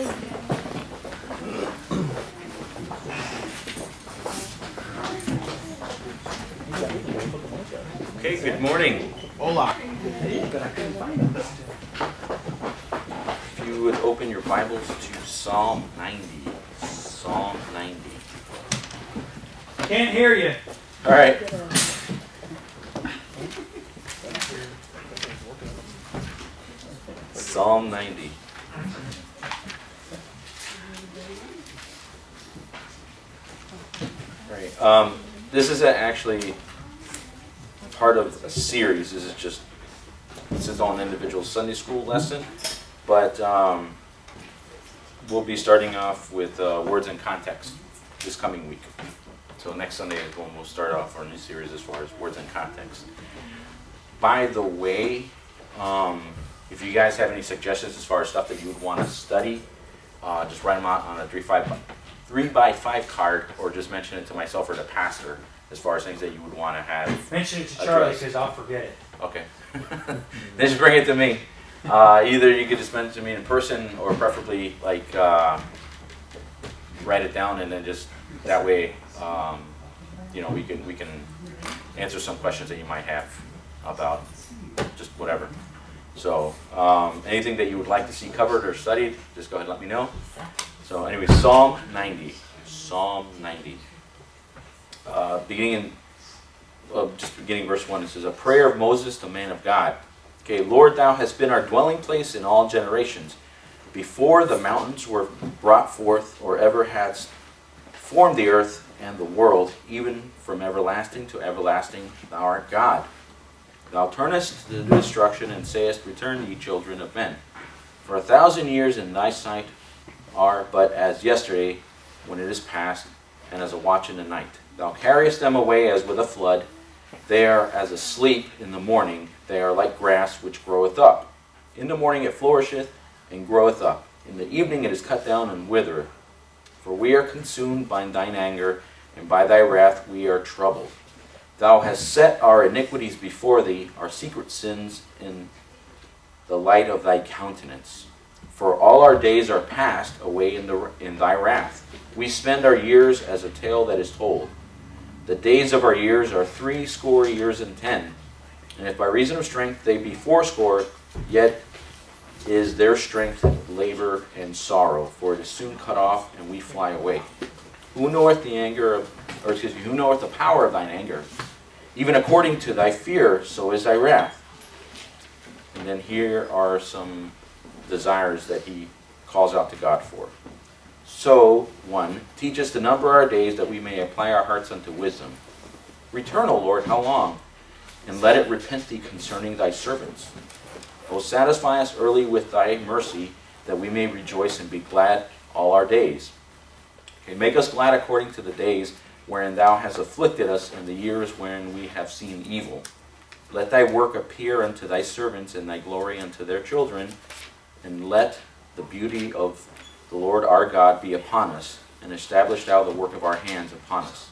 Okay, good morning. Hola. If you would open your Bibles to Psalm 90. Psalm 90. Can't hear you. All right. Psalm 90. Right. Um, this isn't actually part of a series. This is just this is on an individual Sunday school lesson, but um, we'll be starting off with uh, words and context this coming week. So next Sunday is when we'll start off our new series as far as words and context. By the way, um, if you guys have any suggestions as far as stuff that you would want to study, uh, just write them out on a three five three by five card, or just mention it to myself or the pastor as far as things that you would want to have. Mention it to Charlie because I'll forget it. Okay. then just bring it to me. Uh, either you could just mention to me in person, or preferably like uh, write it down, and then just that way, um, you know, we can we can answer some questions that you might have about just whatever. So um, anything that you would like to see covered or studied, just go ahead and let me know. So anyway, Psalm 90. Psalm 90. Uh, beginning in uh, just beginning verse 1, it says, A prayer of Moses, the man of God. Okay, Lord, thou hast been our dwelling place in all generations. Before the mountains were brought forth, or ever hadst formed the earth and the world, even from everlasting to everlasting, thou art God. Thou turnest to destruction, and sayest, Return, ye children of men. For a thousand years in thy sight are but as yesterday, when it is past, and as a watch in the night. Thou carriest them away as with a flood. They are as asleep in the morning. They are like grass which groweth up. In the morning it flourisheth and groweth up. In the evening it is cut down and withereth. For we are consumed by thine anger, and by thy wrath we are troubled. Thou hast set our iniquities before thee, our secret sins in the light of thy countenance. For all our days are passed away in, the, in thy wrath. We spend our years as a tale that is told. The days of our years are three score years and ten. And if by reason of strength they be fourscore, yet is their strength labor and sorrow, for it is soon cut off, and we fly away. Who knoweth the anger of, or excuse me, who knoweth the power of thine anger? Even according to thy fear, so is thy wrath. And then here are some desires that he calls out to God for. So, one, teach us to number our days that we may apply our hearts unto wisdom. Return, O Lord, how long? And let it repent thee concerning thy servants. O satisfy us early with thy mercy, that we may rejoice and be glad all our days. Okay, make us glad according to the days wherein thou hast afflicted us, and the years wherein we have seen evil. Let thy work appear unto thy servants, and thy glory unto their children, and let the beauty of the Lord our God be upon us, and establish thou the work of our hands upon us.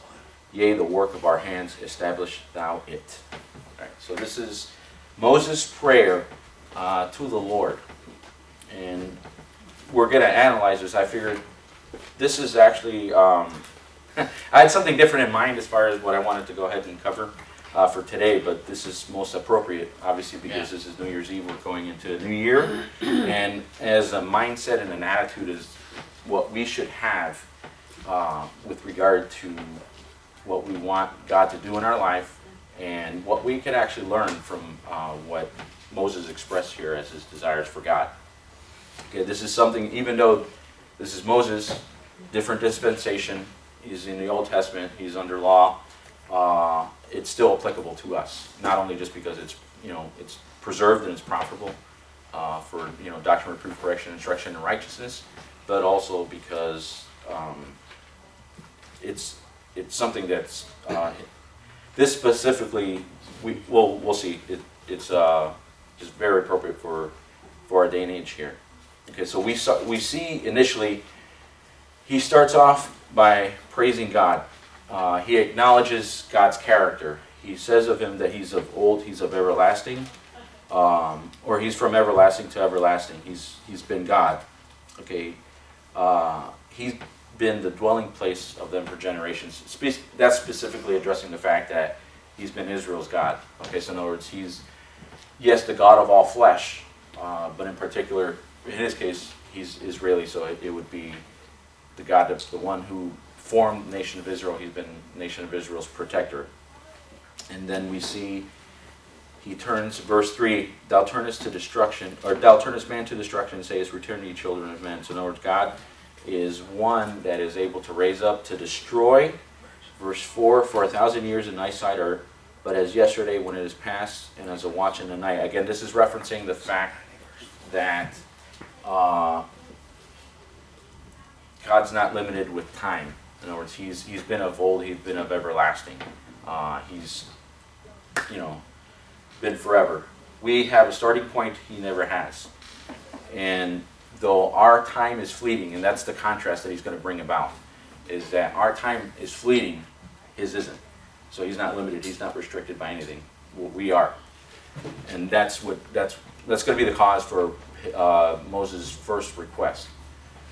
Yea, the work of our hands, establish thou it. Right, so this is Moses' prayer uh, to the Lord. And we're going to analyze this. I figured this is actually, um, I had something different in mind as far as what I wanted to go ahead and cover uh, for today, but this is most appropriate, obviously, because this is New Year's Eve. We're going into a new year. and as a mindset and an attitude is what we should have uh, with regard to what we want God to do in our life and what we could actually learn from uh, what Moses expressed here as his desires for God. Okay, this is something, even though this is Moses, different dispensation, he's in the Old Testament, he's under law, uh, it's still applicable to us. Not only just because it's, you know, it's preserved and it's profitable uh, for, you know, doctrine, reproof, correction, instruction, and righteousness, but also because um, it's it's something that's uh, this specifically we well we'll see it, it's uh, just very appropriate for for our day and age here. Okay, so we saw, we see initially he starts off by praising God. Uh, he acknowledges God's character. He says of him that he's of old, he's of everlasting, um, or he's from everlasting to everlasting. He's he's been God. Okay, uh, he's been the dwelling place of them for generations. Spe- that's specifically addressing the fact that he's been Israel's God. Okay, so in other words, he's, yes, the God of all flesh, uh, but in particular, in his case, he's Israeli, so it, it would be the God, that's the one who formed the nation of Israel. He's been nation of Israel's protector. And then we see he turns, verse 3, thou turnest to destruction, or thou turnest man to destruction and sayest, return ye children of men. So in other words, God is one that is able to raise up to destroy. Verse 4, for a thousand years in thy sight are but as yesterday when it is past, and as a watch in the night. Again, this is referencing the fact that uh, God's not limited with time. In other words, he's, he's been of old, he's been of everlasting. Uh, he's, you know, been forever. We have a starting point he never has. And though our time is fleeting, and that's the contrast that he's going to bring about, is that our time is fleeting, his isn't. So he's not limited, he's not restricted by anything. We are. And that's what, that's, that's going to be the cause for uh, Moses' first request,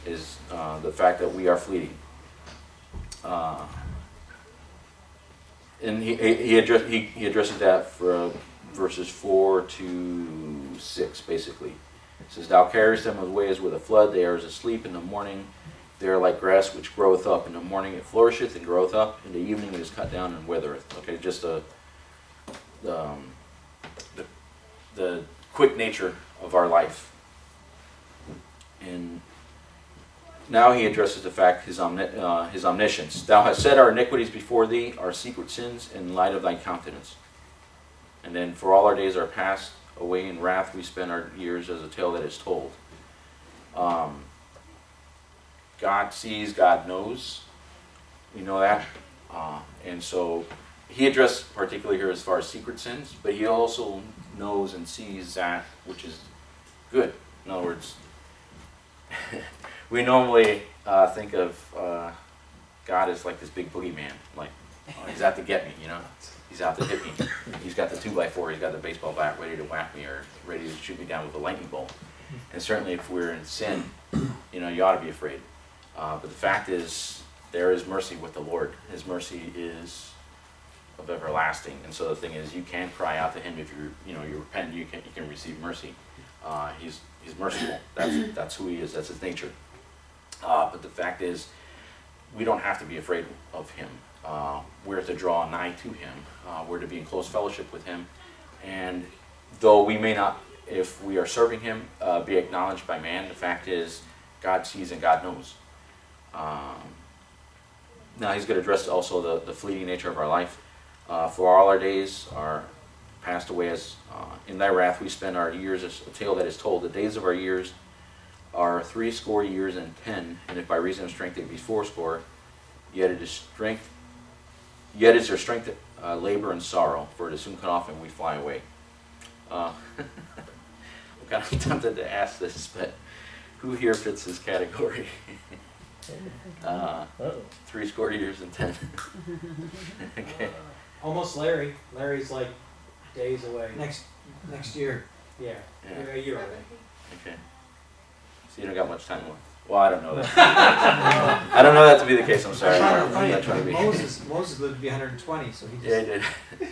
is uh, the fact that we are fleeting. Uh, and he, he, address, he, he addresses that for verses 4 to 6, basically. It says, Thou carriest them away as with a flood, they are as asleep in the morning. They are like grass which groweth up. In the morning it flourisheth and groweth up. In the evening it is cut down and withereth. Okay, just a, um, the, the quick nature of our life. And now he addresses the fact his, omni- uh, his omniscience. Thou hast set our iniquities before thee, our secret sins, in light of thy countenance. And then, for all our days are passed away in wrath, we spend our years as a tale that is told. Um, God sees, God knows. We know that. Uh, and so he addressed particularly here as far as secret sins, but he also knows and sees that which is good. In other words, we normally uh, think of uh, God as like this big boogeyman, like oh, he's out to get me, you know. He's out to hit me. He's got the two by four. He's got the baseball bat ready to whack me or ready to shoot me down with a lightning bolt. And certainly, if we're in sin, you know, you ought to be afraid. Uh, but the fact is, there is mercy with the Lord. His mercy is of everlasting. And so the thing is, you can cry out to Him if you, you know, you repent. You can, you can receive mercy. Uh, he's He's merciful. That's that's who He is. That's His nature. Uh, but the fact is, we don't have to be afraid of Him. Uh, we're to draw nigh to Him. Uh, we're to be in close fellowship with Him. And though we may not, if we are serving Him, uh, be acknowledged by man, the fact is, God sees and God knows. Um, now He's going to address also the, the fleeting nature of our life. Uh, for all our days are passed away as uh, in thy wrath we spend our years as a tale that is told. The days of our years are three score years and ten, and if by reason of strength they be fourscore, yet it is strength Yet is their strength uh, labor and sorrow, for it is soon cut off and we fly away. Uh, I'm kind of tempted to ask this, but who here fits this category? uh, three score years and ten. okay. Almost Larry. Larry's like days away. Next, next year. Yeah, Yeah. a year away. Okay. So you don't got much time left. Well, I don't know that. I don't know that to be the case. I'm sorry. I'm not trying to be. Moses, Moses lived to be 120, so he Yeah, just. he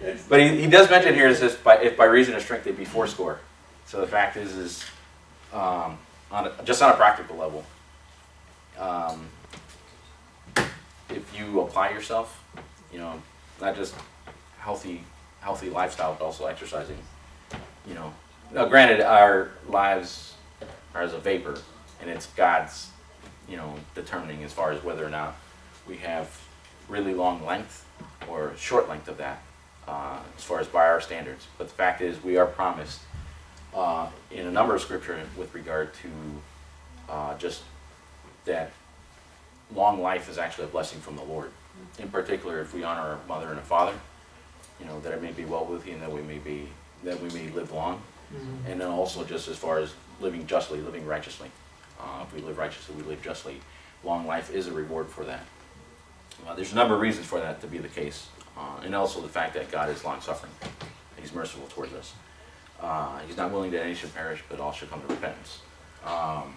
did. but he, he does mention here is this by if by reason of strength they be four score. So the fact is is um, on a, just on a practical level. Um, if you apply yourself, you know, not just healthy healthy lifestyle, but also exercising. You know, now granted, our lives are as a vapor, and it's God's, you know, determining as far as whether or not we have really long length or short length of that, uh, as far as by our standards. But the fact is, we are promised uh, in a number of scripture with regard to uh, just that long life is actually a blessing from the Lord. In particular, if we honor our mother and a father, you know, that it may be well with you and that we may be that we may live long. Mhm. And then also just as far as living justly, living righteously. Uh, if we live righteously, we live justly. Long life is a reward for that. Uh, there's a number of reasons for that to be the case. Uh, and also the fact that God is long suffering. He's merciful towards us. Uh, he's not willing that any should perish, but all should come to repentance. Um,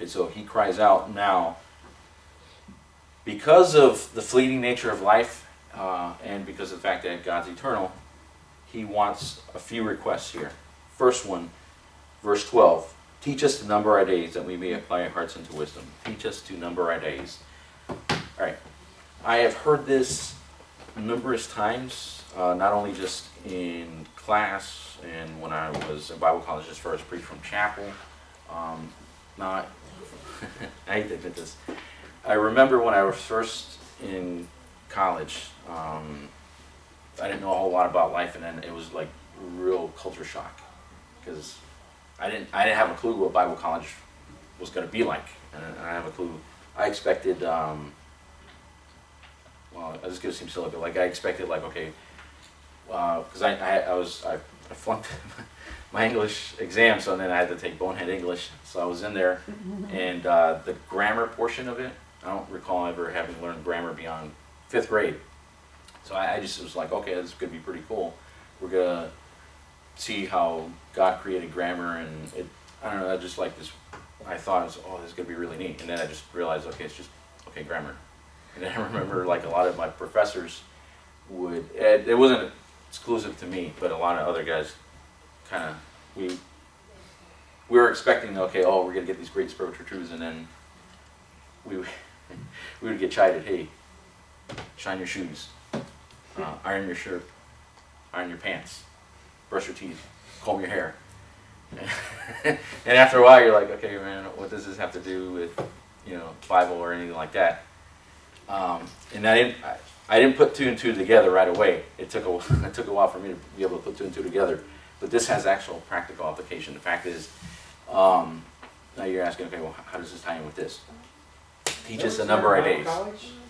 Okay, so he cries out now because of the fleeting nature of life uh, and because of the fact that God's eternal, he wants a few requests here. First one, verse 12 Teach us to number our days that we may apply our hearts unto wisdom. Teach us to number our days. All right. I have heard this numerous times, uh, not only just in class and when I was in Bible college, just first preached from chapel. Um, not, I hate to admit this. I remember when I was first in college, um, I didn't know a whole lot about life, and then it was like real culture shock because I didn't I didn't have a clue what Bible college was going to be like, and I have a clue. I expected, um, well, this is going to seem silly, but like I expected, like okay, because I, I I was I, I flunked my English exam, so then I had to take Bonehead English. So I was in there, and uh, the grammar portion of it, I don't recall ever having learned grammar beyond fifth grade. So I, I just was like, okay, this is gonna be pretty cool. We're gonna see how God created grammar, and it, I don't know, I just like this. I thought was, oh, this is gonna be really neat, and then I just realized, okay, it's just okay grammar. And I remember like a lot of my professors would, it, it wasn't exclusive to me, but a lot of other guys kind of we we were expecting okay oh we're gonna get these great spiritual truths and then we would- we would get chided hey shine your shoes uh, iron your shirt iron your pants brush your teeth comb your hair and after a while you're like okay man what does this have to do with you know bible or anything like that um, and I didn't I, I didn't put two and two together right away it took a it took a while for me to be able to put two and two together but this has actual practical application. The fact is, um, now you're asking, okay, well, how does this tie in with this? Teach us a number of days.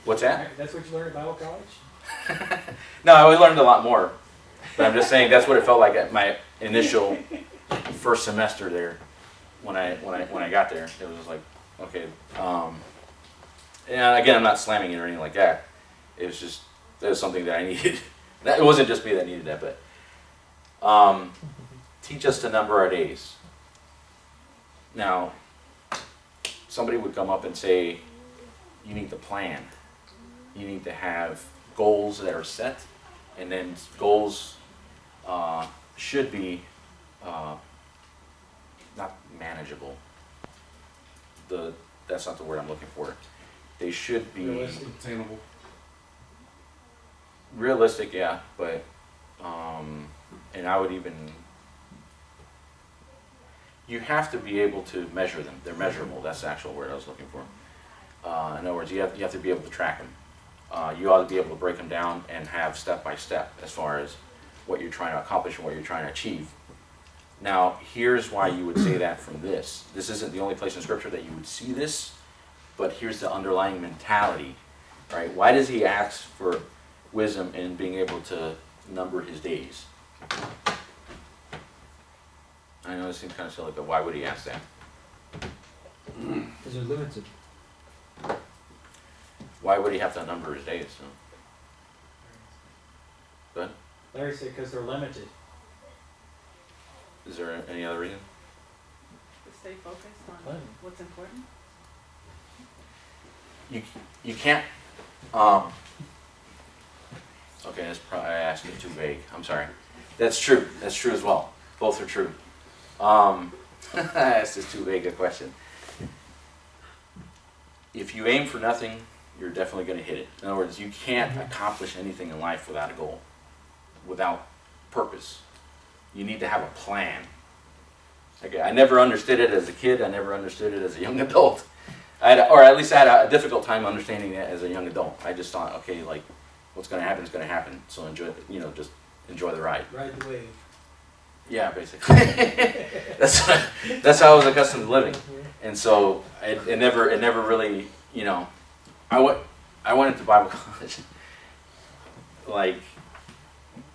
What's that? That's what you learned at Bible college? No, I learned a lot more. But I'm just saying that's what it felt like at my initial first semester there. When I when I when I got there, it was like, okay. Um, and again, I'm not slamming it or anything like that. It was just that was something that I needed. That it wasn't just me that needed that, but um, teach us to number our days. Now, somebody would come up and say, you need to plan. You need to have goals that are set, and then goals uh, should be uh, not manageable. The that's not the word I'm looking for. They should be Realistic. Attainable. realistic, yeah, but um, and I would even you have to be able to measure them. They're measurable. That's the actual word I was looking for. Uh, in other words, you have you have to be able to track them. Uh, you ought to be able to break them down and have step by step as far as what you're trying to accomplish and what you're trying to achieve. Now, here's why you would say that from this. This isn't the only place in Scripture that you would see this, but here's the underlying mentality, right? Why does he ask for wisdom in being able to number his days? I know it seems kind of silly, but why would he ask that? Because they're limited. Why would he have to number his days? So, but Larry said because they're limited. is there any other reason? To stay focused on Fun. what's important. You you can't. Um, okay, that's probably I asked it too vague. I'm sorry. That's true. That's true as well. Both are true. Um, I asked this too vague a question. If you aim for nothing, you're definitely going to hit it. In other words, you can't accomplish anything in life without a goal, without purpose. You need to have a plan. Okay, I never understood it as a kid. I never understood it as a young adult. I had, or at least I had a, difficult time understanding it as a young adult. I just thought, okay, like, what's going to happen is going to happen. So enjoy, the, you know, just enjoy the ride. Ride the wave. Yeah, basically. that's that's how I was accustomed to living, mm-hmm. and so it, it never it never really you know, I went I went into Bible college. like,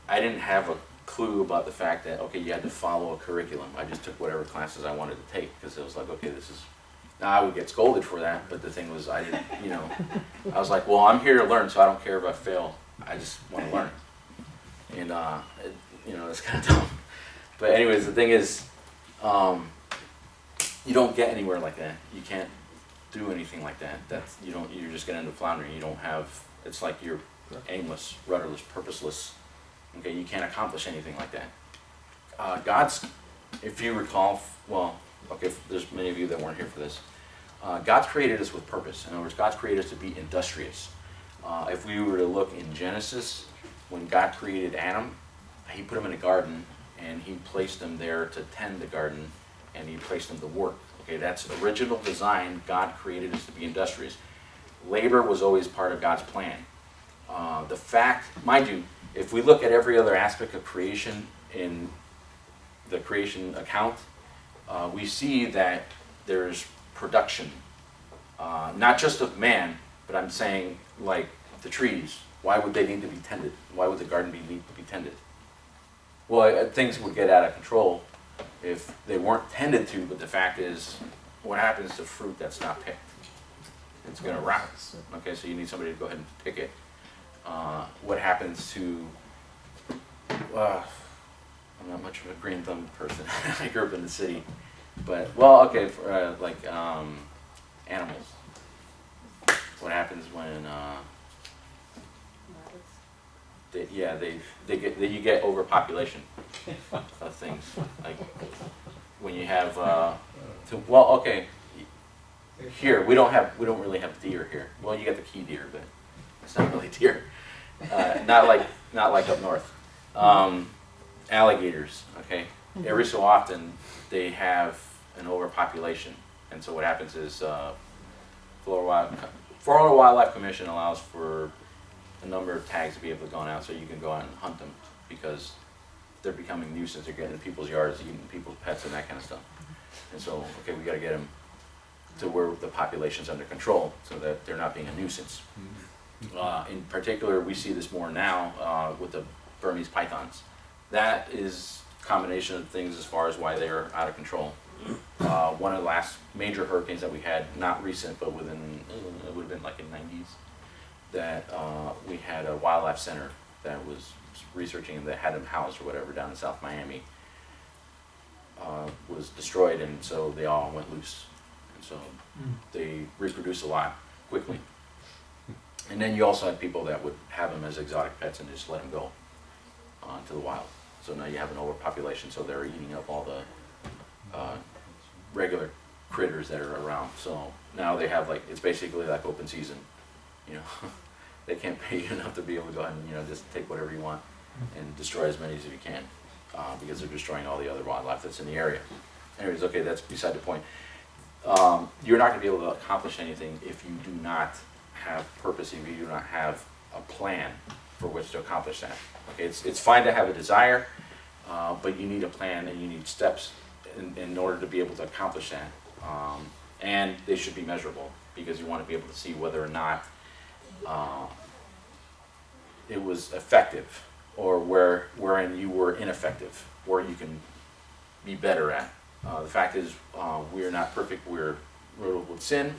I didn't have a clue about the fact that okay, you had to follow a curriculum. I just took whatever classes I wanted to take because it was like okay, this is. Now I would get scolded for that, but the thing was I didn't you know, I was like, well, I'm here to learn, so I don't care if I fail. I just want to learn, and uh, it, you know, it's kind of dumb. But anyways, the thing is, um, you don't get anywhere like that. You can't do anything like that. That's you don't. You're just gonna end up floundering. You don't have. It's like you're aimless, rudderless, purposeless. Okay, you can't accomplish anything like that. Uh, God's, if you recall, well, okay, there's many of you that weren't here for this. Uh, God's created us with purpose. In other words, God's created us to be industrious. Uh, if we were to look in Genesis, when God created Adam, he put him in a garden and he placed him there to tend the garden and he placed him to work. Okay, that's original design. God created us to be industrious. Labor was always part of God's plan. Uh, the fact, mind you, if we look at every other aspect of creation in the creation account, uh, we see that there's production, uh, not just of man, but I'm saying like the trees. Why would they need to be tended? Why would the garden be need to be tended? Well, uh, things would get out of control if they weren't tended to. But the fact is, what happens to fruit that's not picked? It's going to rot. Okay, so you need somebody to go ahead and pick it. Uh, what happens to? Uh, I'm not much of a green thumb person. I grew up in the city, but well, okay, for, uh, like um, animals. What happens when? Uh, they, yeah, they they get they, you get overpopulation of things. Like when you have uh, to, well, okay, here we don't have we don't really have deer here. Well, you got the key deer, but it's not really deer. Uh, not like not like up north. Um, alligators. Okay, every so often they have an overpopulation, and so what happens is uh, Florida, Wild, Florida Wildlife Commission allows for a number of tags to be able to go out, so you can go out and hunt them because they're becoming nuisance. They're getting in people's yards, eating people's pets, and that kind of stuff. And so, okay, we got to get them to where the population's under control, so that they're not being a nuisance. Uh, in particular, we see this more now uh, with the Burmese pythons. That is a combination of things as far as why they're out of control. Uh, one of the last major hurricanes that we had, not recent, but within, it would have been like in 90s, that uh, we had a wildlife center that was researching that had them housed or whatever down in South Miami uh, was destroyed, and so they all went loose. And so they reproduce a lot quickly. And then you also had people that would have them as exotic pets and just let them go uh, to the wild. So now you have an overpopulation, so they're eating up all the uh, regular critters that are around. So now they have like, it's basically like open season, you know. They can't pay you enough to be able to go ahead and, you know, just take whatever you want and destroy as many as you can, uh, because they're destroying all the other wildlife that's in the area. Anyways, okay, that's beside the point. Um, you're not gonna be able to accomplish anything if you do not have purpose, if you do not have a plan for which to accomplish that. It's, it's fine to have a desire, uh, but you need a plan and you need steps in, in order to be able to accomplish that. Um, and they should be measurable, because you wanna be able to see whether or not, uh, it was effective, or where, wherein you were ineffective, where you can be better at. Uh, the fact is, uh, we are not perfect, we're riddled with sin,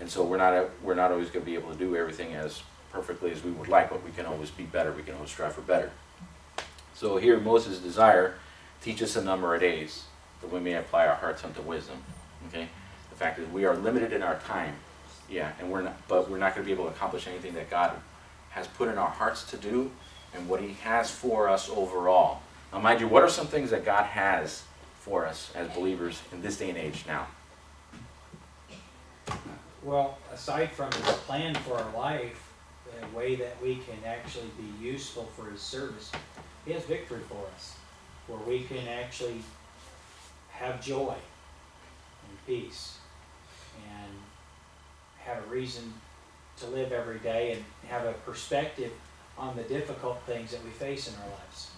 and so we're not, we're not always gonna be able to do everything as perfectly as we would like, but we can always be better, we can always strive for better. So here Moses' desire, teach us a number of days, that we may apply our hearts unto wisdom, okay? The fact is, we are limited in our time, yeah, and we're not, but we're not gonna be able to accomplish anything that God has put in our hearts to do, and what he has for us overall. Now mind you, what are some things that God has for us as believers in this day and age now? Well, aside from his plan for our life, the way that we can actually be useful for his service, he has victory for us, where we can actually have joy and peace and have a reason to live every day and have a perspective on the difficult things that we face in our lives.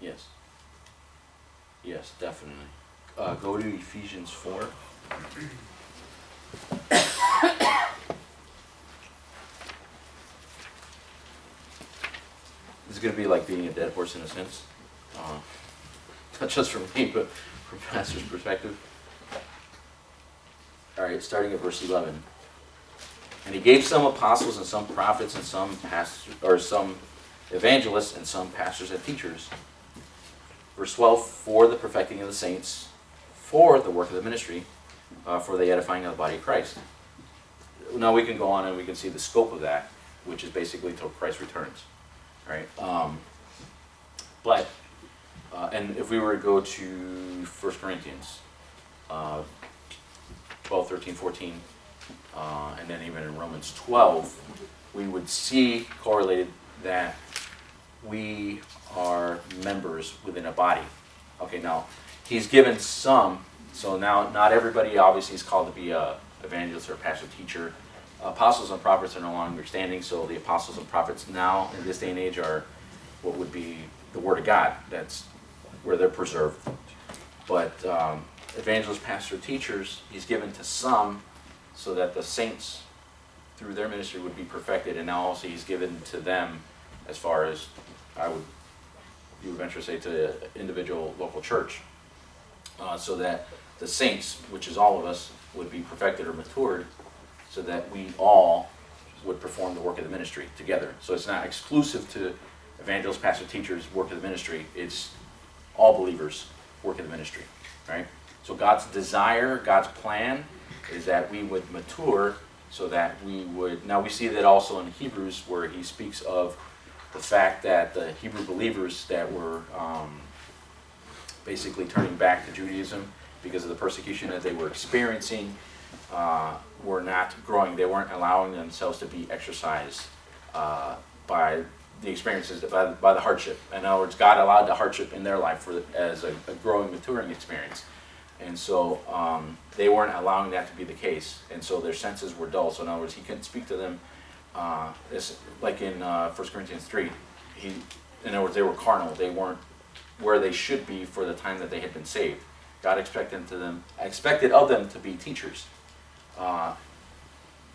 Yes. Yes, definitely. Uh, go to Ephesians 4. This is going to be like being a dead horse in a sense. Uh, not just for me, but from pastor's perspective. All right, starting at verse 11. And he gave some apostles and some prophets and some pastors, or some evangelists and some pastors and teachers. Verse 12, for the perfecting of the saints, for the work of the ministry, uh, for the edifying of the body of Christ. Now we can go on and we can see the scope of that, which is basically till Christ returns, right? Um, but uh, and if we were to go to 1 Corinthians uh, 12, 13, 14, uh, and then even in Romans 12, we would see correlated that we are members within a body. Okay, now he's given some, so now not everybody obviously is called to be a evangelist or a pastor teacher. Apostles and prophets are no longer standing, so the apostles and prophets now in this day and age are what would be the word of God. That's where they're preserved. But um, evangelists, pastor, teachers, he's given to some so that the saints through their ministry would be perfected, and now also he's given to them as far as I would you would venture to say to individual local church, uh, so that the saints, which is all of us, would be perfected or matured, so that we all would perform the work of the ministry together. So it's not exclusive to evangelists, pastor, teachers, work of the ministry. It's all believers work in the ministry, right? So God's desire, God's plan is that we would mature so that we would, now we see that also in Hebrews where he speaks of the fact that the Hebrew believers that were um, basically turning back to Judaism because of the persecution that they were experiencing uh, were not growing. They weren't allowing themselves to be exercised uh, by the experiences, by, by the hardship. In other words, God allowed the hardship in their life for, as a, a growing, maturing experience. And so um, they weren't allowing that to be the case. And so their senses were dull. So in other words, he couldn't speak to them. Uh, like in uh, 1 Corinthians 3, he, in other words, they were carnal. They weren't where they should be for the time that they had been saved. God expected to them, expected of them to be teachers. Uh,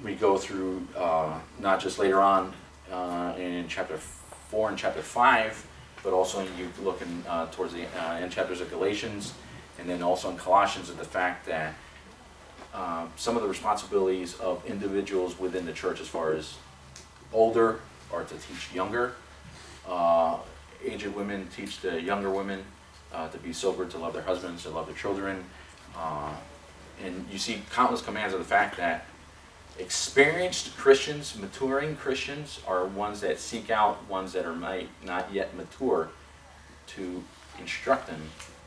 we go through uh, not just later on uh, in chapter four and chapter five, but also you look in, uh, towards the uh, end chapters of Galatians, and then also in Colossians, of the fact that uh, some of the responsibilities of individuals within the church, as far as older, are to teach younger. Aged women teach the younger women uh, to be sober, to love their husbands, to love their children. Uh, and you see countless commands of the fact that experienced Christians, maturing Christians, are ones that seek out ones that are might not yet mature to instruct them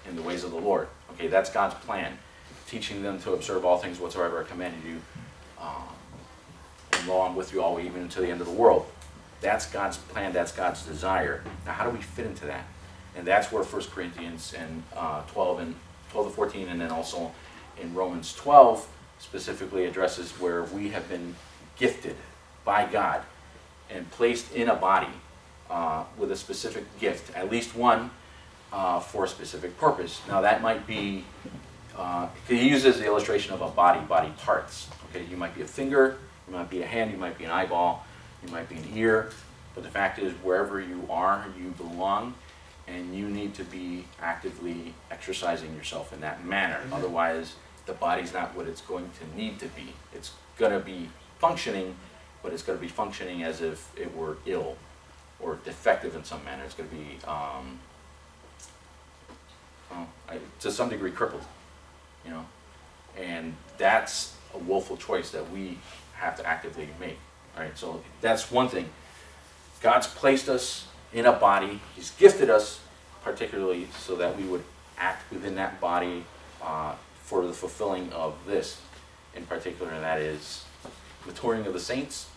in the ways of the Lord. Okay, that's God's plan. Teaching them to observe all things whatsoever I commanded you. Um, and lo, I'm with you all even until the end of the world. That's God's plan, that's God's desire. Now, how do we fit into that? And that's where 1 Corinthians and uh, 12 and 12 to 14, and then also in Romans 12 specifically addresses where we have been gifted by God and placed in a body uh, with a specific gift, at least one uh, for a specific purpose. Now that might be, uh, he uses the illustration of a body, body parts. Okay, you might be a finger, you might be a hand, you might be an eyeball, you might be an ear, but the fact is wherever you are, you belong, and you need to be actively exercising yourself in that manner. Otherwise, the body's not what it's going to need to be. It's going to be functioning, but it's going to be functioning as if it were ill or defective in some manner. It's going to be, um, well, I, to some degree, crippled, you know. And that's a willful choice that we have to actively make. All right, so that's one thing. God's placed us in a body. He's gifted us, particularly so that we would act within that body uh, for the fulfilling of this in particular, and that is maturing of the saints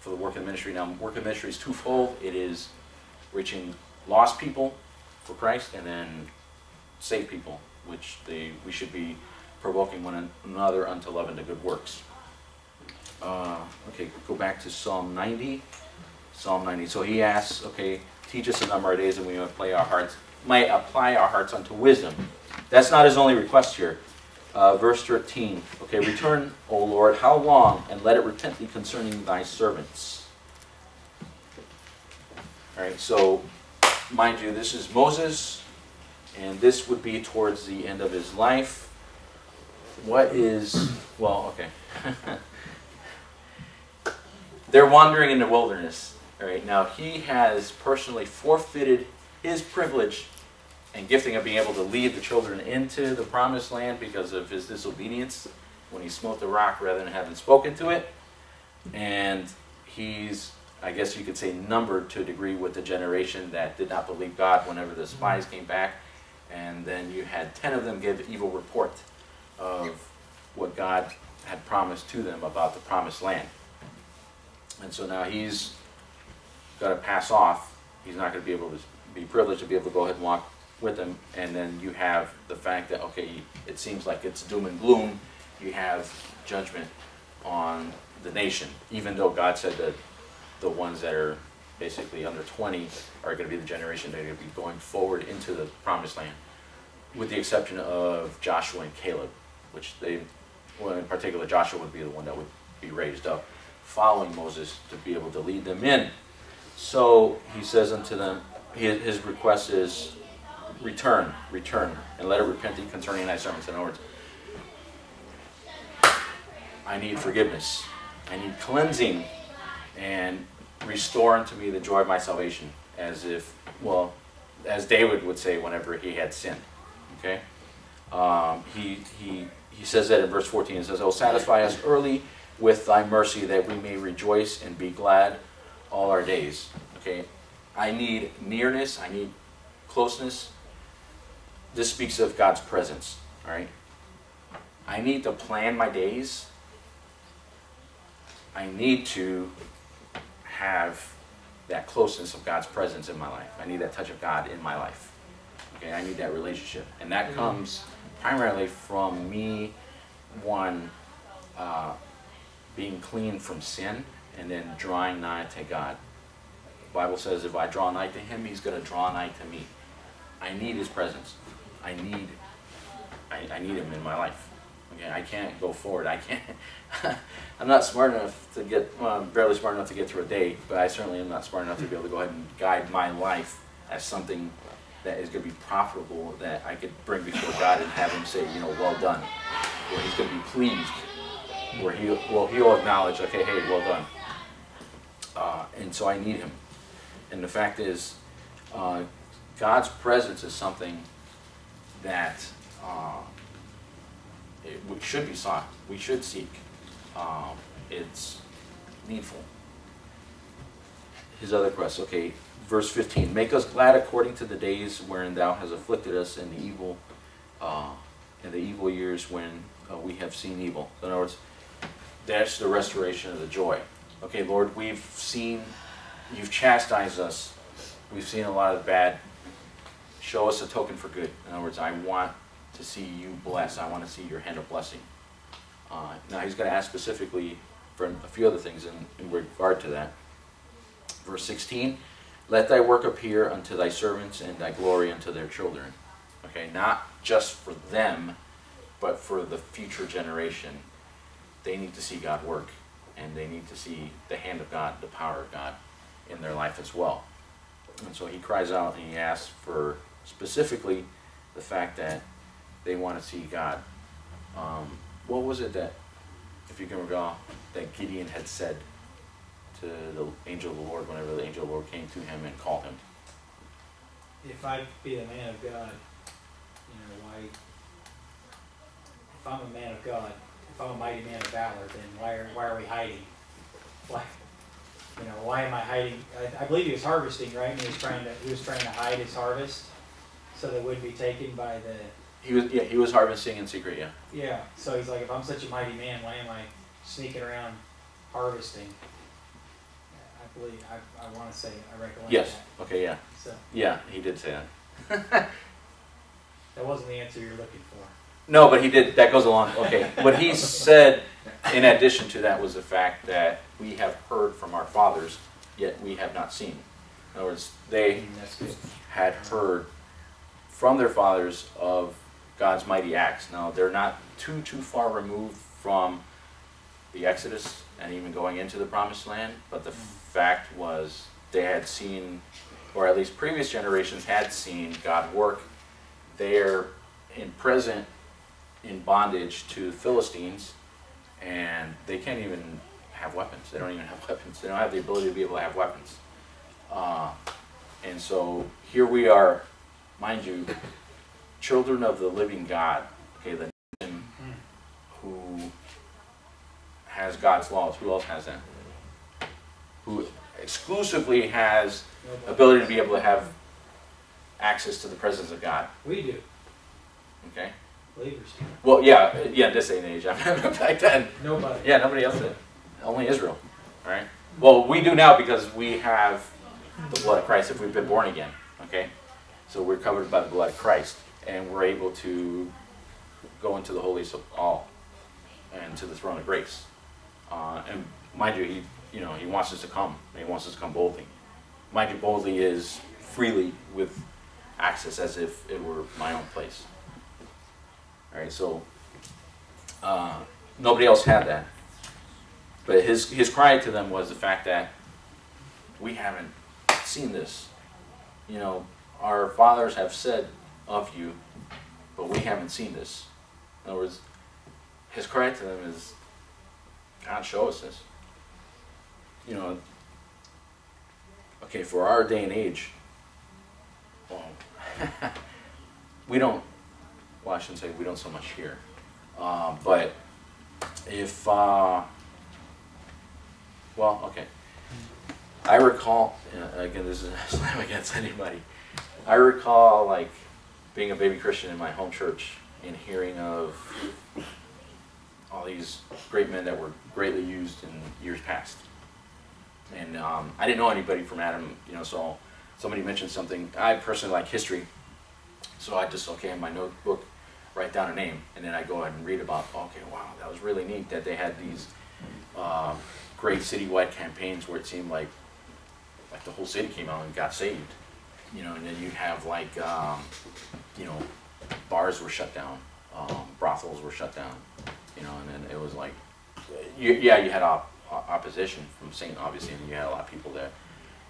for the work of the ministry. Now, work of ministry is twofold. It is reaching lost people for Christ, and then save people, which they we should be provoking one another unto love and to good works. Uh, okay, go back to Psalm 90. Psalm 90. So he asks, okay, teach us a number of days, and we may apply our hearts, might apply our hearts unto wisdom. That's not his only request here. Uh, verse 13. Okay, return, O Lord, how long, and let it repent thee concerning thy servants. All right, so mind you, this is Moses, and this would be towards the end of his life. What is, well, okay. They're wandering in the wilderness. All right, now he has personally forfeited his privilege and gifting of being able to lead the children into the promised land because of his disobedience when he smote the rock rather than having spoken to it. And he's, I guess you could say, numbered to a degree with the generation that did not believe God whenever the spies mm-hmm. came back. And then you had 10 of them give evil report of what God had promised to them about the promised land. And so now he's got to pass off. He's not going to be able to be privileged to be able to go ahead and walk with them. And then you have the fact that, okay, it seems like it's doom and gloom. You have judgment on the nation, even though God said that the ones that are basically under 20 are going to be the generation that are going to be going forward into the promised land, with the exception of Joshua and Caleb, which they, well, in particular, Joshua would be the one that would be raised up following Moses to be able to lead them in. So he says unto them, his, request is, return, return, and let it repent thee concerning thy servants. In other words, I need forgiveness. I need cleansing and restore unto me the joy of my salvation, as if, well, as David would say whenever he had sinned. Okay? Um, he, he, he says that in verse 14. It says, Oh, satisfy us early with thy mercy that we may rejoice and be glad all our days. Okay? I need nearness, I need closeness. This speaks of God's presence. All right? I need to plan my days. I need to have that closeness of God's presence in my life. I need that touch of God in my life. Okay, I need that relationship. And that comes primarily from me, one, uh, being clean from sin and then drawing nigh to God. The Bible says if I draw nigh to Him, He's going to draw nigh to me. I need His presence. I need, I, I need Him in my life. Okay, I can't go forward. I can't. I'm not smart enough to get, well, I'm barely smart enough to get through a day, but I certainly am not smart enough to be able to go ahead and guide my life as something that is going to be profitable that I could bring before God and have Him say, you know, well done, where He's going to be pleased, where He, well, He'll acknowledge, okay, hey, well done. Uh, and so I need Him. And the fact is, uh, God's presence is something that uh, it should be sought. We should seek. Um, it's needful. His other request, okay, verse 15. Make us glad according to the days wherein thou hast afflicted us in the evil, uh, in the evil years when uh, we have seen evil. In other words, that's the restoration of the joy. Okay, Lord, we've seen, you've chastised us. We've seen a lot of bad. Show us a token for good. In other words, I want to see you bless. I want to see your hand of blessing. Uh, now he's going to ask specifically for a few other things in, in regard to that. Verse 16, let thy work appear unto thy servants and thy glory unto their children. Okay, not just for them, but for the future generation. They need to see God work, and they need to see the hand of God, the power of God in their life as well. And so he cries out and he asks for specifically the fact that they want to see God. Um, what was it that, if you can recall, that Gideon had said to the angel of the Lord whenever the angel of the Lord came to him and called him? If I be a man of God, you know, why, if I'm a man of God, I'm a mighty man of valor, then why are, why are we hiding? Why, you know, why am I hiding? I, I believe he was harvesting, right? And he was trying to, he was trying to hide his harvest so that it wouldn't be taken by the, He was yeah he was harvesting in secret yeah yeah. So he's like, if I'm such a mighty man, why am I sneaking around harvesting? I believe, I, I wanna say, I recollect yes that. okay yeah So, yeah he did say that that wasn't the answer you're looking for. No but he did that goes along okay what he said in addition to that was the fact that we have heard from our fathers yet we have not seen in other words they had heard from their fathers of God's mighty acts. Now, they're not too, too far removed from the Exodus and even going into the promised land, but the fact was they had seen, or at least previous generations had seen God work. They're in present in bondage to Philistines, and they can't even have weapons. They don't even have weapons. They don't have the ability to be able to have weapons. Uh, and so here we are mind you, children of the living God, okay, the nation who has God's laws, who else has that? Who exclusively has ability to be able to have access to the presence of God, We do? Believers. Well, yeah, yeah, this day and age, back then, Nobody. yeah, nobody else did, only Israel, right? Well, we do now because we have the blood of Christ if we've been born again, okay? So we're covered by the blood of Christ, and we're able to go into the holiest of all, and to the throne of grace. Uh, and mind you, he, you know, he wants us to come, he wants us to come boldly. Mind you, boldly is freely with access as if it were my own place. Right, so uh, nobody else had that. But his his cry to them was the fact that we haven't seen this. You know, our fathers have said of you, but we haven't seen this. In other words, his cry to them is, God, show us this. You know, okay, for our day and age, well, we don't, well, I shouldn't say we don't so much here, uh, but if, uh, well, okay. I recall, uh, again, this is a slam against anybody. I recall like being a baby Christian in my home church and hearing of all these great men that were greatly used in years past. And um, I didn't know anybody from Adam, you know, so somebody mentioned something. I personally like history, so I just, okay, in my notebook, write down a name, and then I go ahead and read about, okay, wow, that was really neat that they had these uh, great citywide campaigns where it seemed like like the whole city came out and got saved, you know, and then you'd have like, um, you know, bars were shut down, um, brothels were shut down, you know, and then it was like, you, yeah, you had op- op- opposition from St. obviously, and you had a lot of people that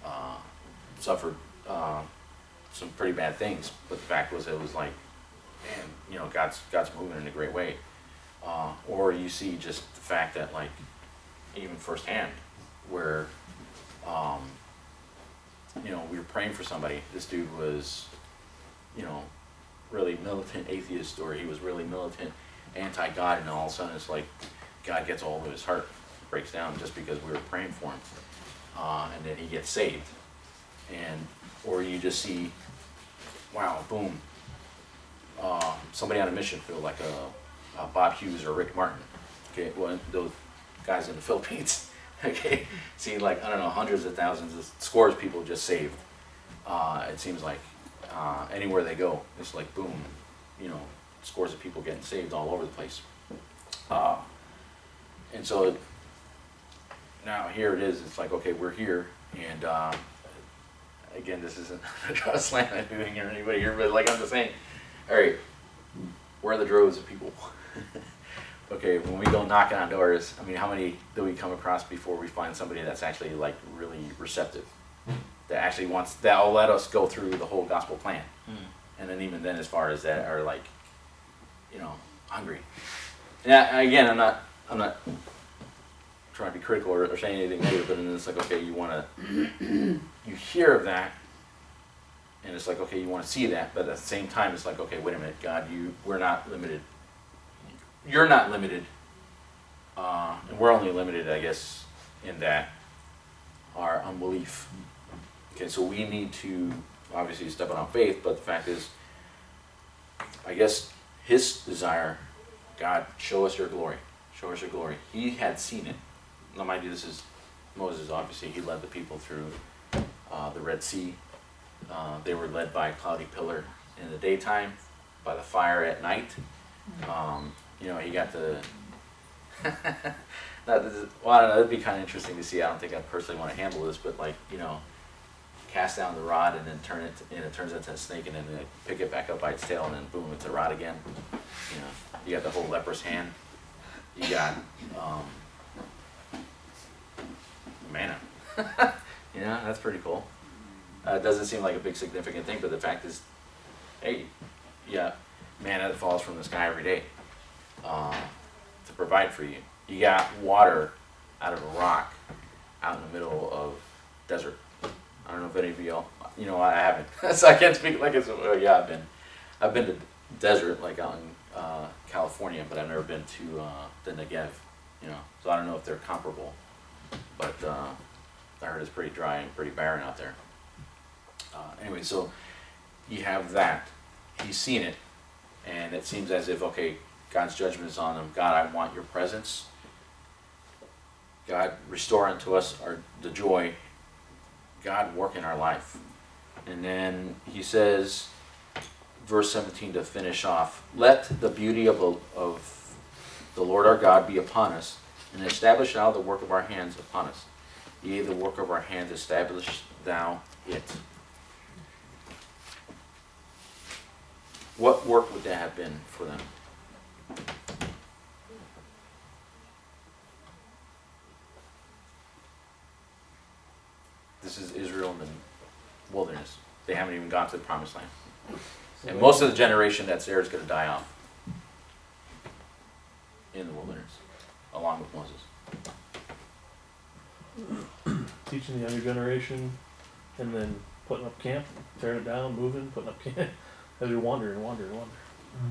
uh, suffered uh, some pretty bad things. But the fact was, it was like, man, you know, God's God's moving in a great way. Uh, or you see just the fact that, like, even firsthand, where, um, you know, we were praying for somebody. This dude was, you know, really militant atheist, or he was really militant anti-God, and all of a sudden it's like God gets all of his heart breaks down just because we were praying for him, uh, and then he gets saved, and or you just see, wow, boom, uh, somebody on a mission field like a, a Bob Hughes or Rick Martin, okay, well those guys in the Philippines, okay, see like I don't know hundreds of thousands, of scores of people just saved. Uh, it seems like uh, anywhere they go, it's like boom, you know, scores of people getting saved all over the place. Uh, and so now here it is. It's like okay, we're here, and uh, again, this isn't a slam at anything or anybody here, but like I'm just saying, all right, where are the droves of people? okay, when we go knocking on doors, I mean, how many do we come across before we find somebody that's actually like really receptive, that actually wants that'll let us go through the whole gospel plan, hmm. and then even then, as far as that are like, you know, hungry. Yeah, again, I'm not, I'm not trying to be critical or, or saying anything negative, but then it's like, okay, you want to, you hear of that, and it's like, okay, you want to see that, but at the same time, it's like, okay, wait a minute, God, you, we're not limited. You're not limited, uh, and we're only limited, I guess, in that our unbelief. Okay, so we need to obviously step on faith, but the fact is, I guess his desire, God, show us your glory. Show us your glory. He had seen it. Now, mind you, this is Moses, obviously. He led the people through uh, the Red Sea. Uh, they were led by a cloudy pillar in the daytime, by the fire at night. Um, you know, he got to. Not this is- well, I don't know. It'd be kind of interesting to see. I don't think I personally want to handle this, but like, you know, cast down the rod and then turn it, and it turns into a snake, and then like, pick it back up by its tail, and then boom, it's a rod again. You know, you got the whole leper's hand. You got um, manna. you know, that's pretty cool. Uh, it doesn't seem like a big significant thing, but the fact is, hey, yeah, manna that falls from the sky every day uh, to provide for you. You got water out of a rock out in the middle of desert. I don't know if any of you all, you know, I haven't. so I can't speak like it's. Well, yeah, I've been. I've been to desert like out in uh, California, but I've never been to uh, the Negev. You know, so I don't know if they're comparable. But uh, I heard it's pretty dry and pretty barren out there. Uh, anyway, so you have that. He's seen it, and it seems as if okay, God's judgment is on them. God, I want your presence. God, restore unto us our the joy. God, work in our life. And then he says, verse 17 to finish off, let the beauty of, of the Lord our God be upon us, and establish thou the work of our hands upon us. Yea, the work of our hands establish thou it. What work would that have been for them? This is Israel in the wilderness. They haven't even gone to the promised land. And most of the generation that's there is going to die off in the wilderness, along with Moses. teaching the younger generation, and then putting up camp, tearing it down, moving, putting up camp, as you wander and wander and wander.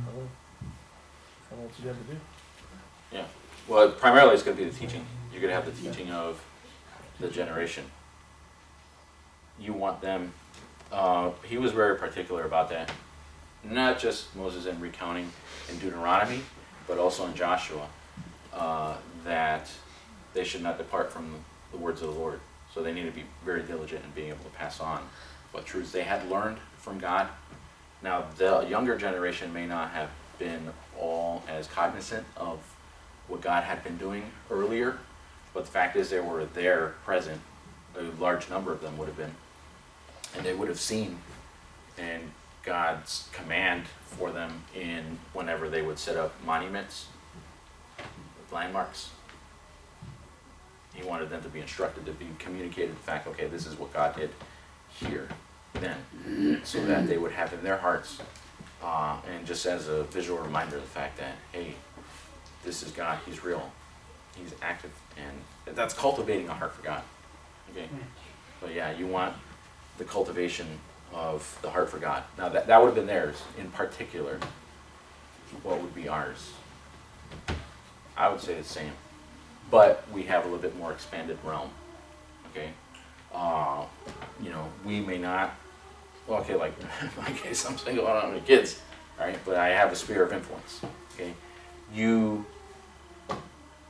don't know. I don't know what you have to do. Yeah. Well, primarily it's going to be the teaching. You're going to have the teaching of the generation. You want them. Uh, he was very particular about that. Not just Moses in recounting in Deuteronomy, but also in Joshua, uh, that they should not depart from the words of the Lord. So they need to be very diligent in being able to pass on what truths they had learned from God. Now, the younger generation may not have been all as cognizant of what God had been doing earlier, but the fact is they were there present. A large number of them would have been. And they would have seen and God's command for them in whenever they would set up monuments, landmarks. He wanted them to be instructed to be communicated the fact, okay, this is what God did here, then, so that they would have in their hearts, uh, and just as a visual reminder, of the fact that, hey, this is God, He's real, He's active, and that's cultivating a heart for God. Okay, but yeah, you want the cultivation of the heart for God. Now that that would have been theirs in particular. What would be ours? I would say the same, but we have a little bit more expanded realm. Okay, uh, you know, we may not. Well, okay, like in my case, I'm single, I don't have any kids, right? But I have a sphere of influence. Okay, you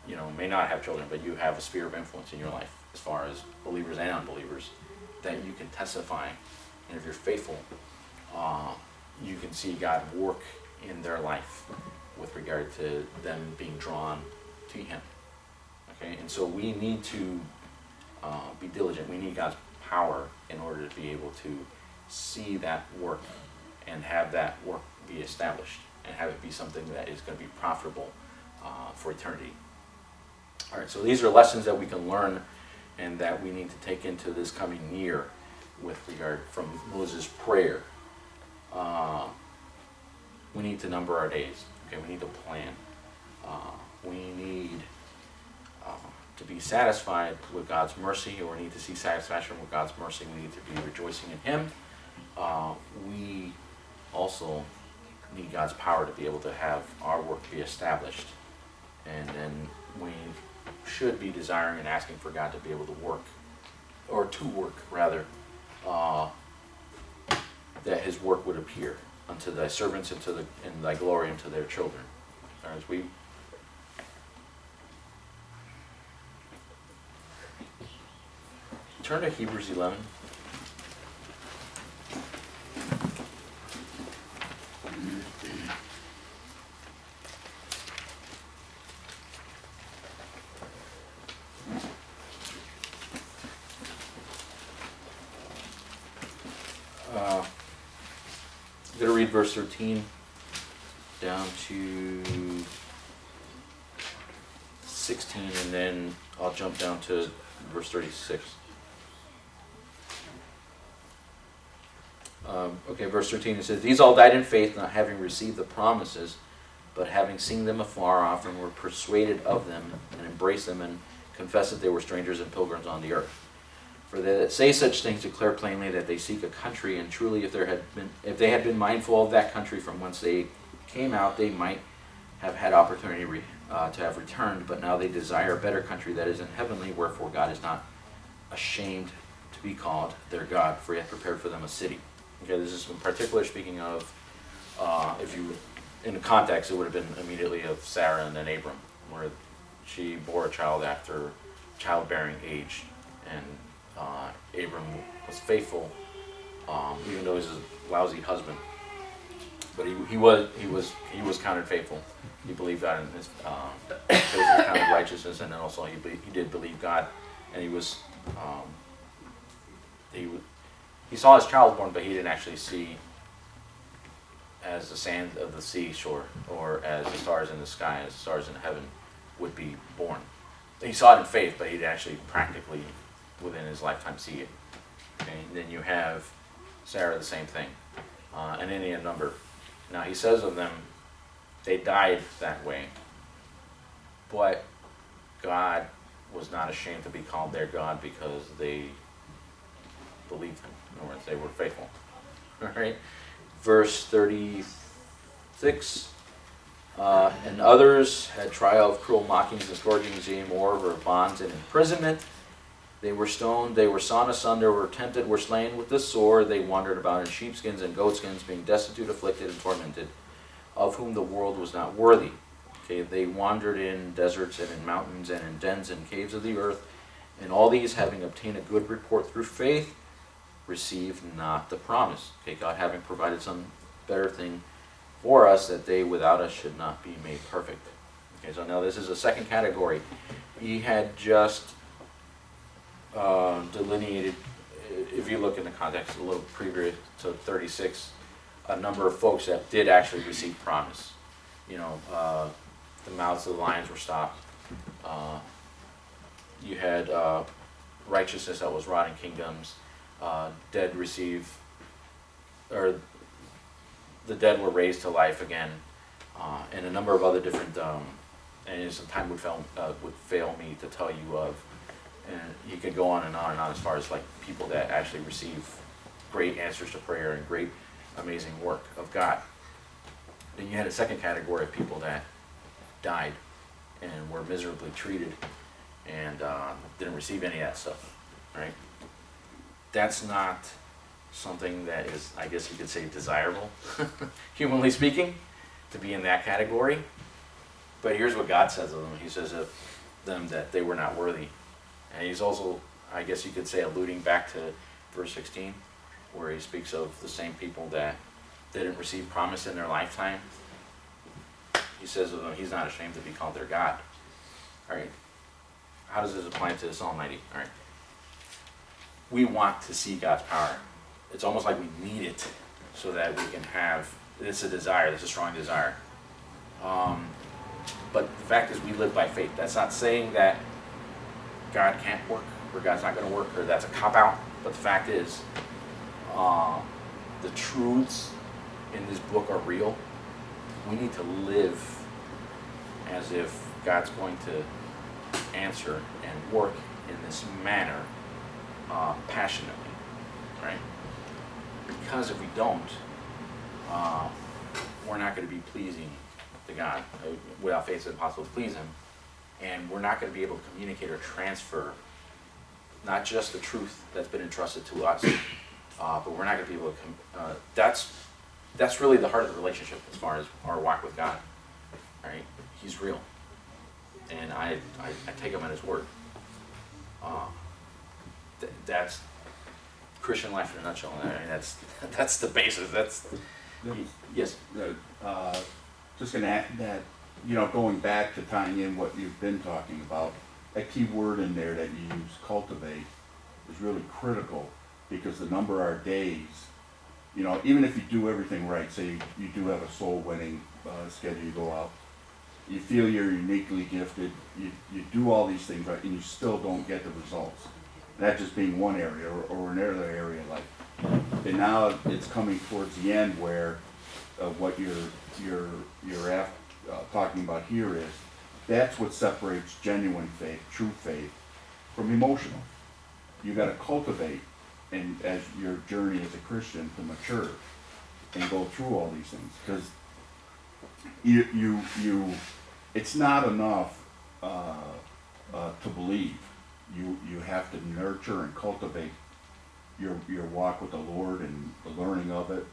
you know, may not have children, but you have a sphere of influence in your life as far as believers and unbelievers that you can testify. And if you're faithful, uh, you can see God work in their life with regard to them being drawn to Him. Okay, and so we need to uh, be diligent. We need God's power in order to be able to see that work and have that work be established and have it be something that is going to be profitable uh, for eternity. All right, so these are lessons that we can learn and that we need to take into this coming year with regard from Moses' prayer. Uh, we need to number our days. Okay, we need to plan. Uh, we need uh, to be satisfied with God's mercy, or we need to see satisfaction with God's mercy. We need to be rejoicing in Him. Uh, we also need God's power to be able to have our work be established. And then we should be desiring and asking for God to be able to work, or to work rather, uh, that His work would appear unto thy servants and to the in thy glory unto their children. As we turn to Hebrews 11. Uh, I'm going to read verse 13 down to 16, and then I'll jump down to verse 36. Um, okay, verse 13 it says, These all died in faith, not having received the promises, but having seen them afar off, and were persuaded of them, and embraced them, and confessed that they were strangers and pilgrims on the earth. For they that say such things declare plainly that they seek a country, and truly if there had been if they had been mindful of that country from whence they came out, they might have had opportunity re, uh, to have returned, but now they desire a better country that is in heavenly, wherefore God is not ashamed to be called their God, for he hath prepared for them a city. Okay, this is in particular speaking of, uh, if you, in the context, it would have been immediately of Sarah and then Abram, where she bore a child after childbearing age, and uh, Abram was faithful, um, even though he's a lousy husband. But he, he was he was he was counted faithful. He believed God in his uh, counted righteousness, and then also he he did believe God, and he was um, he he saw his child born, but he didn't actually see as the sand of the seashore or as the stars in the sky, as the stars in heaven would be born. He saw it in faith, but he actually practically within his lifetime see it. And then you have Sarah, the same thing, uh, and any number. Now he says of them, they died that way, but God was not ashamed to be called their God because they believed him. In other words, they were faithful. All right, verse thirty-six. Uh, and others had trial of cruel mockings and scourgings, yea, moreover bonds and imprisonment. They were stoned, they were sawn asunder, were tempted, were slain with the sword. They wandered about in sheepskins and goatskins, being destitute, afflicted, and tormented, of whom the world was not worthy. Okay, they wandered in deserts and in mountains and in dens and caves of the earth, and all these, having obtained a good report through faith, received not the promise. Okay, God having provided some better thing for us, that they without us should not be made perfect. Okay, so now this is a second category. He had just uh, delineated, if you look in the context a little previous to 36, a number of folks that did actually receive promise. You know, uh, the mouths of the lions were stopped. Uh, you had uh, righteousness that was in kingdoms. Uh, dead receive, or the dead were raised to life again, and a number of other different. Um, and some time would fail would fail me to tell you of and you could go on and on and on as far as like people that actually receive great answers to prayer and great amazing work of God. Then you had a second category of people that died and were miserably treated and uh, didn't receive any of that stuff, right? That's not something that is, I guess you could say, desirable, humanly speaking, to be in that category. But here's what God says of them. He says of them that they were not worthy and he's also, I guess you could say, alluding back to verse 16, where he speaks of the same people that didn't receive promise in their lifetime. He says of them, he's not ashamed to be called their God. All right. How does this apply to this Almighty? All right. We want to see God's power. It's almost like we need it so that we can have, it's a desire, it's a strong desire. Um, but the fact is, we live by faith. That's not saying that God can't work, or God's not going to work, or that's a cop out. But the fact is, uh, the truths in this book are real. We need to live as if God's going to answer and work in this manner uh, passionately, right? Because if we don't, uh, we're not going to be pleasing to God. Uh, Without faith, it's impossible to please Him and we're not going to be able to communicate or transfer not just the truth that's been entrusted to us, uh, but we're not going to be able to. Com- uh, that's that's really the heart of the relationship as far as our walk with God. Right? He's real, and I I, I take him at his word. Uh, th- that's Christian life in a nutshell. I mean, that's that's the basis. That's yes. uh, just gonna add that, you know, going back to tying in what you've been talking about, a key word in there that you use, cultivate, is really critical, because the number of days, you know, even if you do everything right, say you, you do have a soul winning, uh, schedule, you go out, you feel you're uniquely gifted, you, you do all these things right, and you still don't get the results. That just being one area, or, or another area like, and now it's coming towards the end where, uh, what you're, you're, you're af, uh, talking about here is, that's what separates genuine faith, true faith, from emotional. you gotta cultivate and as your journey as a Christian to mature and go through all these things, cause you, you, you, it's not enough, uh, uh, to believe. You, you have to nurture and cultivate your, your walk with the Lord and the learning of it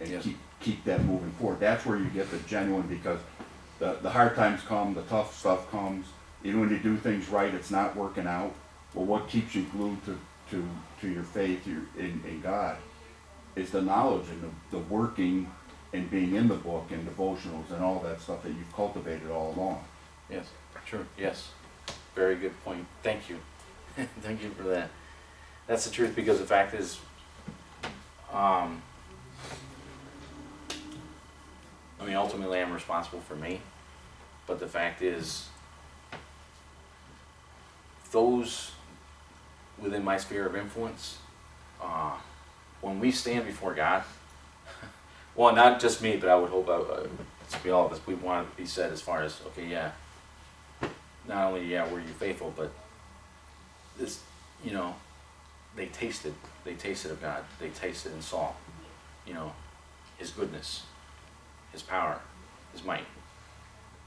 and Yes. keep, keep that moving forward. That's where you get the genuine, because the, the hard times come, the tough stuff comes. Even when you do things right, it's not working out. Well, what keeps you glued to, to, to your faith your, in, in God is the knowledge and the, the working and being in the book and devotionals and all that stuff that you've cultivated all along. Yes, sure, yes. Very good point. Thank you. Thank you for that. That's the truth because the fact is, um, I mean, ultimately I'm responsible for me, but the fact is, those within my sphere of influence, uh, when we stand before God, well, not just me, but I would hope, uh, uh, to be all of us, we want to be said as far as, okay, yeah, not only yeah were you faithful, but this, you know, they tasted, they tasted of God, they tasted and saw, you know, His goodness, His power, His might.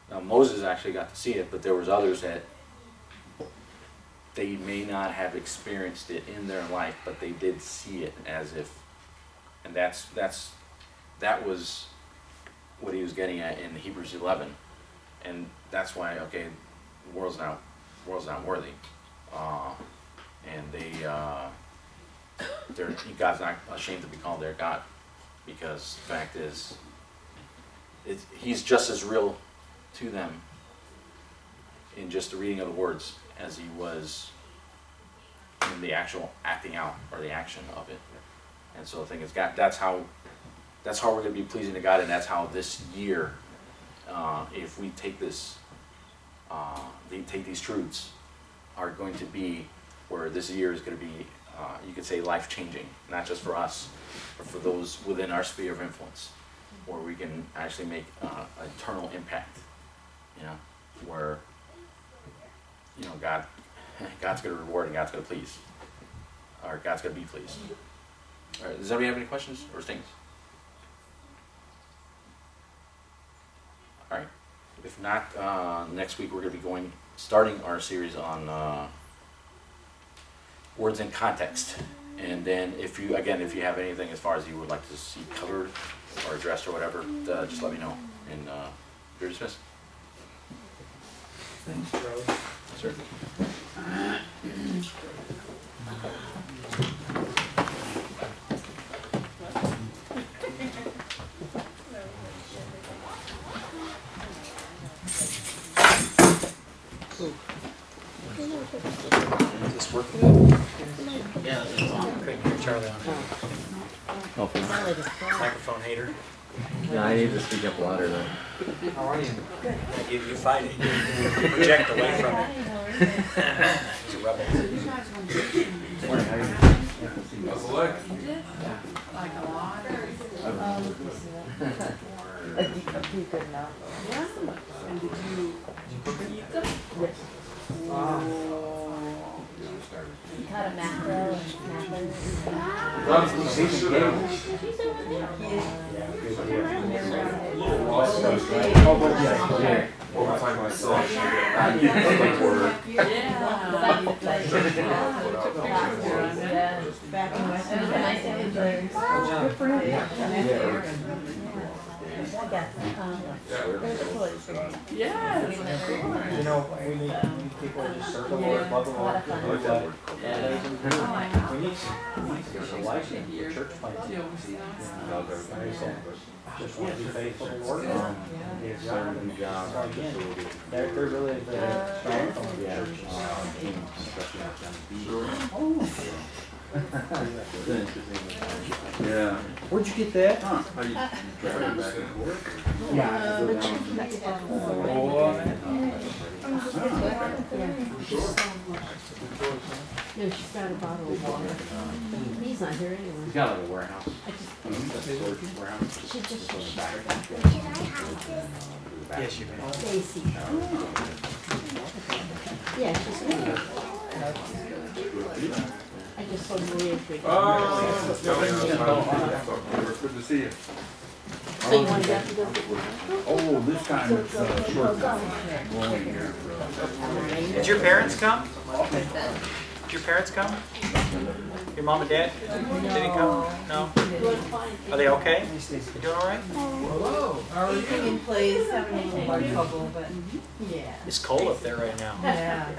Now Moses actually got to see it, but there was others that they may not have experienced it in their life, but they did see it as if, and that's that's that was what he was getting at in Hebrews 11, and that's why okay, the world's not world's not worthy, uh, and they uh, they're God's not ashamed to be called their God, because the fact is, it's, he's just as real to them in just the reading of the words as he was in the actual acting out or the action of it. And so the thing is, God, that's how that's how we're going to be pleasing to God, and that's how this year, uh, if we take this, uh, they take these truths, are going to be where this year is going to be, uh, you could say, life changing, not just for us, but for those within our sphere of influence, where we can actually make uh, eternal impact. You know, where you know God, God's going to reward and God's going to please, or God's going to be pleased. All right, does anybody have any questions or things? All right. If not, uh, next week we're going to be going, starting our series on uh, words in context. And then if you, again, if you have anything as far as you would like to see covered or addressed or whatever, uh, just let me know. And uh, you're dismissed. Thanks, Charlie. Sir. This work? Yeah, couldn't hear Charlie on microphone hater. No, I need to speak up louder though. How are you? Good. You, you fight it. You project away from it. He's a rebel. Like a lot. A deep, a pretty good amount. Yeah. And did you, did you eat them? Yes. Ah. You cut a mackerel and mackerel. Yeah. Back in West. It was a nice adventure. Good for him. I got, um, there's toys. Yeah. You know, we need, we need people to just circle the word, love the A lot of Lord. fun. We need some, we need some selection for church planting. Just want to be faithful to the Lord. It's, uh, so again, they're, they're really the strong from the church. Yeah. Where'd you get that? Huh, how you driving back and forth? No, she's got a bottle of water. He's not here anyway. He's got like a warehouse. I just, Storage warehouse. she just, she Yes, you may. Stacy. Yeah, she's good. I just saw Maria drinking. Good to see you. So you want to have to go get? Oh, this time it's uh, short time, here. Did your parents come? Did your parents come? Your mom and dad? Didn't come? No? Are they okay? You doing all right? Eating in place, having a little bit of trouble, but. Yeah. It's cold up there right now. Yeah.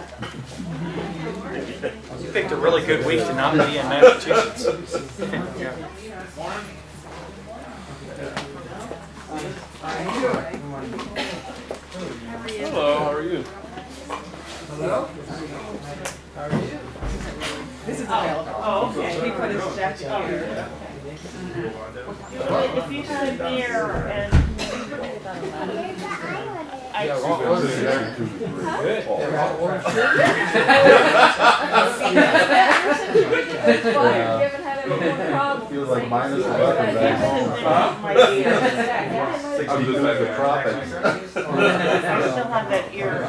You picked a really good week to not be in Massachusetts. Hello, how are you? This is available. Oh, oh okay. He put his jacket here. If you had a beer and. I, You haven't had any problem. Feels like minus eleven back home. My ear. Sixty degrees of tropics. I still have that ear.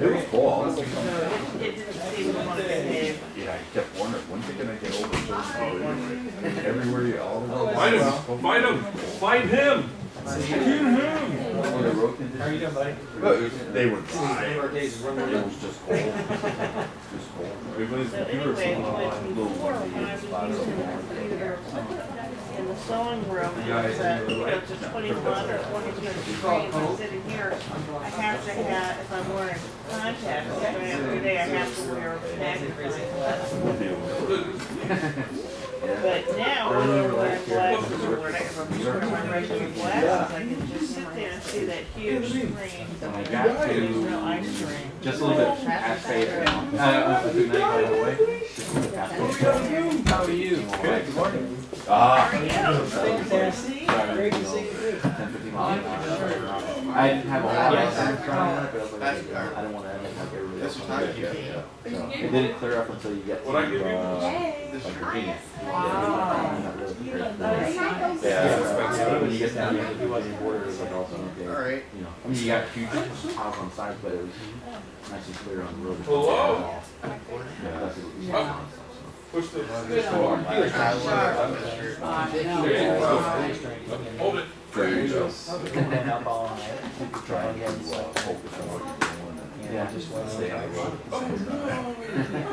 It was cold. It didn't seem to want to behave. Yeah, I kept wondering, when's it gonna get over oh, so Everywhere you, all the. Find him, find him, find him. How are you doing, buddy? They were dry. It was just cold. Just cold. Everybody's So computer anyway, somewhere. when before, when I was using the computer in the sewing room, and it was at, you know, just twenty-one or twenty-two degrees, I'm sitting here, I have to have, if I'm wearing contacts, every day I have to wear magnifying glass. But now, when I'm wearing glasses or whatever, I'm just wearing my regular glasses, I can just sit there and see that huge screen. I got There's to, no eye strain. just a little bit past Fayetteville. Uh, uh, good night, by the way. Just a little bit past Fayetteville. How are you? Good, good morning. Ah. Fantastic. Great to see you. 10, 15 miles an hour. I didn't have a lot of time trying it, but I was like, I don't want to end up like everybody else. Yeah, yeah. So, It didn't clear up until you get to, What I give you? uh, like Virginia. Yeah. Yeah, when you get down to the Western border, it's like also, okay. Alright. You know, I mean, you got huge piles on sides, but it was nice and clear on the road. Hello? Yeah, that's what we saw. Push the. Hold it. There you go. Been up all night. Try and focus on what you're doing Yeah, just want to stay on the road at the same time.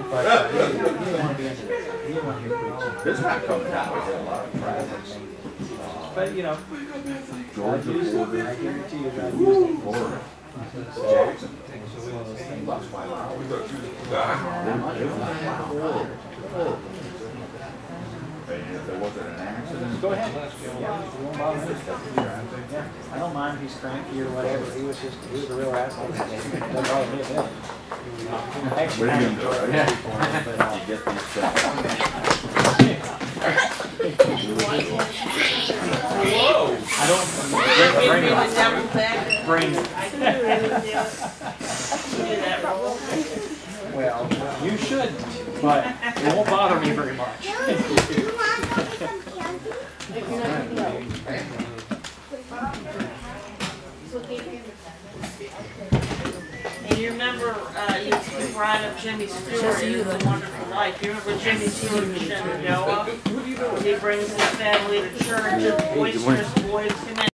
But you you don't want to be into this. You don't want to hear preaching. It's not coming down, we had a lot of traffic. But, you know, Georgia, I guarantee you, God used it. Florida, Jackson. Lost five We hours. got you to die. They- they were horrible. And if there wasn't an accident. Go ahead. Yeah, it won't bother me. Yeah, I don't mind if he's cranky or whatever. He was just, he was a real asshole. Doesn't bother me a bit. I Actually, What are you gonna do? enjoy it for him, but, uh, You get these. Whoa. I don't, bring, bring it. Bring it. I couldn't really do do that role. Well, you shouldn't, but it won't bother me very much. If you're not gonna go. And you remember, uh, you you brought up Jimmy Stewart in The Wonderful Life. You remember Jimmy Stewart in Shenandoah? He brings his family to church and boisterous boys come in